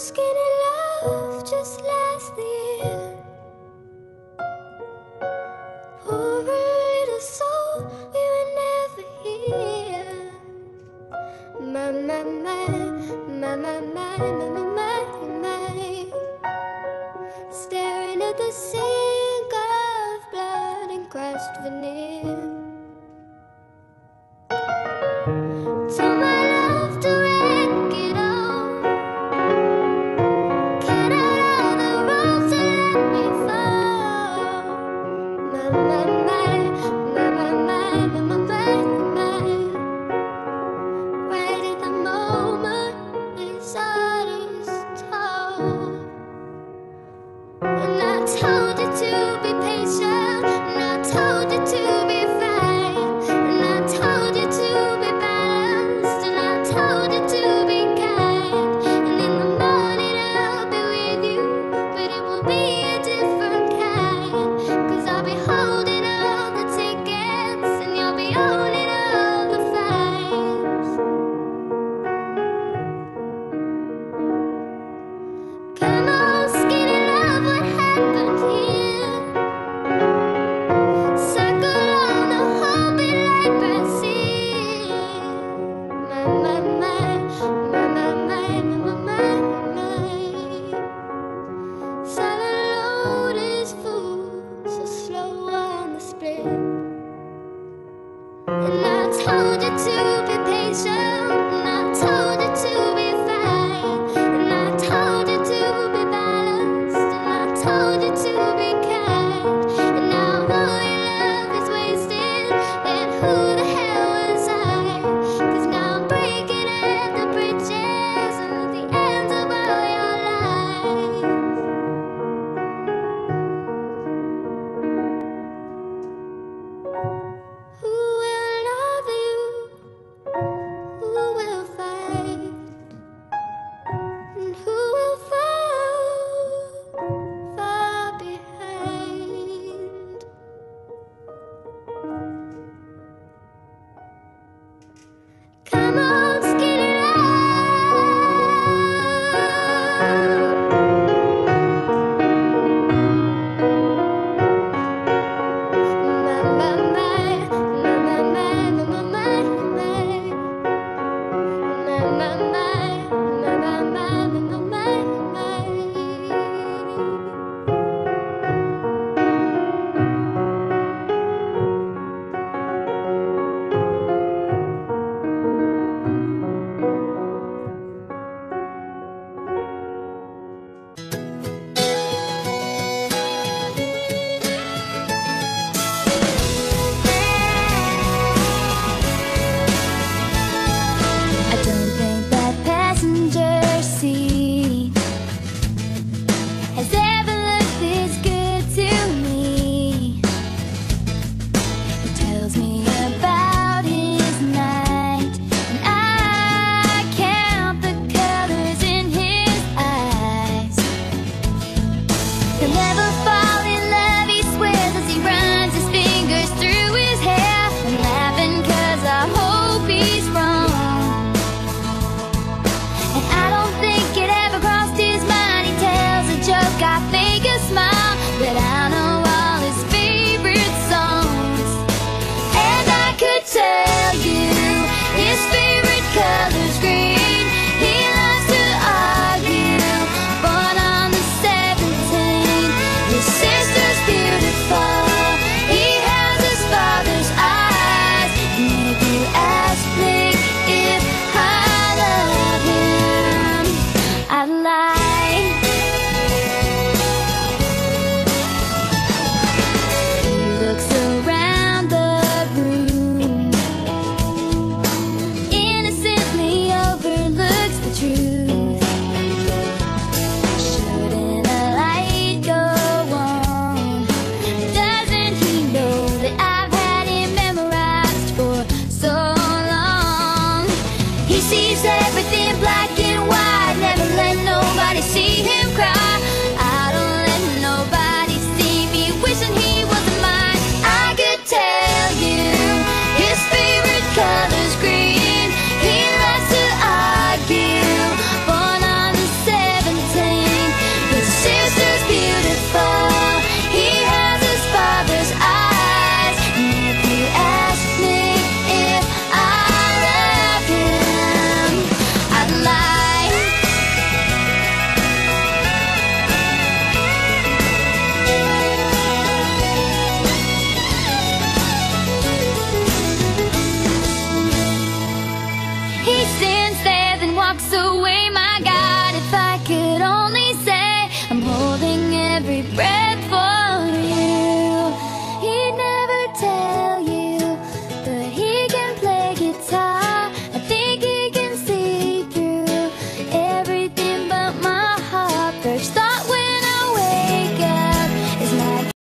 Skinny love just last the year. Poor little soul, we were never here. My, my, my, my, my, my, my, my, my, Staring at the sink of blood and crushed veneer. He said.